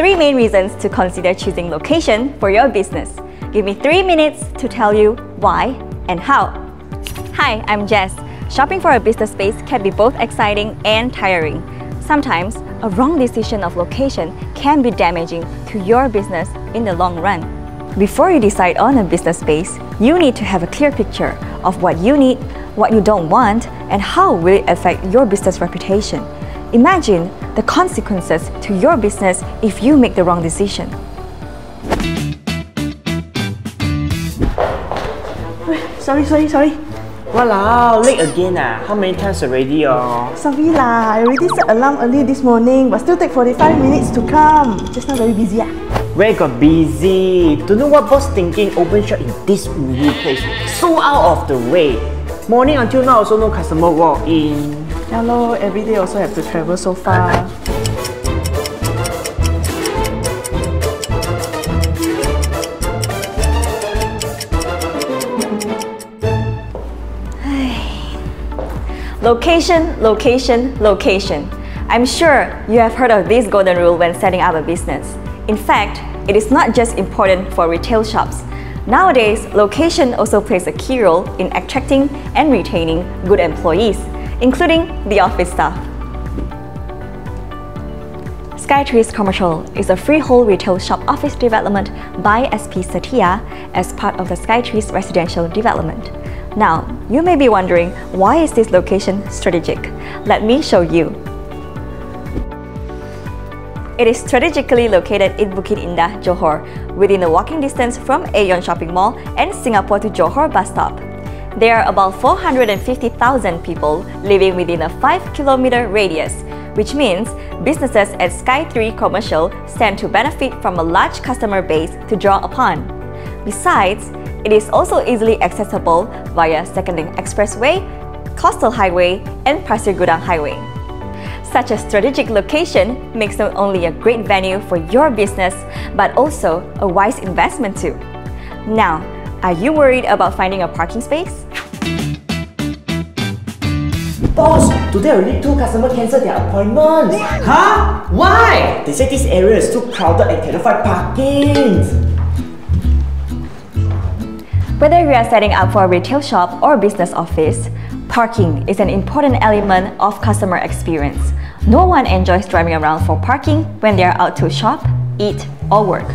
three main reasons to consider choosing location for your business. Give me three minutes to tell you why and how. Hi, I'm Jess. Shopping for a business space can be both exciting and tiring. Sometimes, a wrong decision of location can be damaging to your business in the long run. Before you decide on a business space, you need to have a clear picture of what you need, what you don't want, and how will it affect your business reputation. Imagine the consequences to your business if you make the wrong decision. Sorry, sorry, sorry. Walao, late again ah. How many times already oh? Sorry lah, I already set alarm early this morning, but still take 45 minutes to come. Just now very busy ah. Where got busy? Don't know what boss thinking open shop in this ulu place. So out of the way. Morning until now also no customer walk in. Yeah lor, every day also have to travel so far. Location, location, location. I'm sure you have heard of this golden rule when setting up a business. In fact, it is not just important for retail shops. Nowadays, location also plays a key role in attracting and retaining good employees, including the office staff. Skytrees Commercial is a freehold retail shop office development by SP Setia as part of the Skytrees residential development. Now, you may be wondering why is this location strategic? Let me show you. It is strategically located in Bukit Indah, Johor, within a walking distance from Aeon Shopping Mall and Singapore to Johor bus stop. There are about 450,000 people living within a 5 kilometer radius, which means businesses at Skytrees Commercial stand to benefit from a large customer base to draw upon. Besides, it is also easily accessible via Second Link Expressway, Coastal Highway, and Pasir Gudang Highway. Such a strategic location makes not only a great venue for your business, but also a wise investment too. Now, are you worried about finding a parking space? Boss, today already two customers cancelled their appointments. Huh? Why? They say this area is too crowded and cannot find parking. Whether you are setting up for a retail shop or business office, parking is an important element of customer experience. No one enjoys driving around for parking when they are out to shop, eat, or work.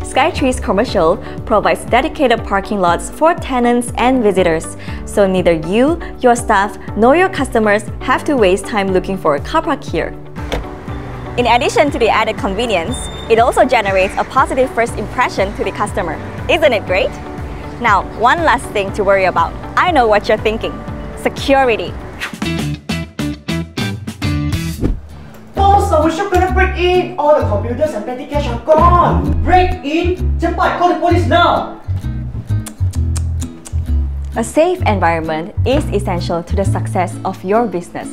Skytrees Commercial provides dedicated parking lots for tenants and visitors, so neither you, your staff, nor your customers have to waste time looking for a car park here. In addition to the added convenience, it also generates a positive first impression to the customer. Isn't it great? Now, one last thing to worry about. I know what you're thinking. Security. Our shop gonna break in. All the computers and petty cash are gone. Break in? Cepat, call the police now. A safe environment is essential to the success of your business.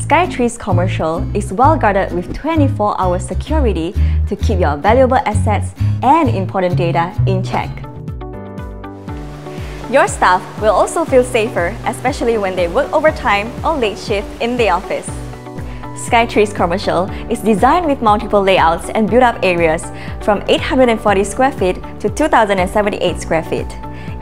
Skytrees Commercial is well guarded with 24-hour security to keep your valuable assets and important data in check. Your staff will also feel safer, especially when they work overtime or late shift in the office. Skytrees Commercial is designed with multiple layouts and built-up areas from 840 square feet to 2078 square feet.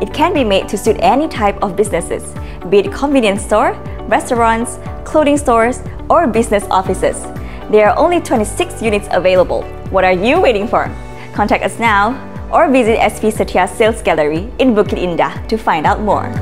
It can be made to suit any type of businesses, be it convenience store, restaurants, clothing stores, or business offices. There are only 26 units available. What are you waiting for? Contact us now or visit SP Setia Sales Gallery in Bukit Indah to find out more.